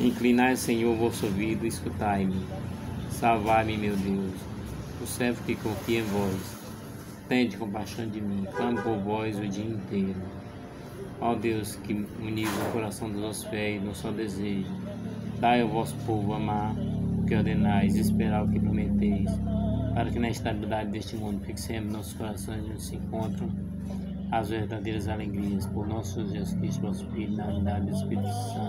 Inclinai, Senhor, o vosso ouvido, escutai-me. Salvai-me, meu Deus, o servo que confia em vós. Tende compaixão de mim, clamo por vós o dia inteiro. Ó Deus, que unis o coração dos vossos fiéis no só desejo, dai ao vosso povo amar o que ordenais, esperar o que prometeis, para que na estabilidade deste mundo fixemos nossos corações onde se encontram as verdadeiras alegrias. Por nosso Jesus Cristo, vosso Filho, na unidade do Espírito Santo.